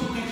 Who can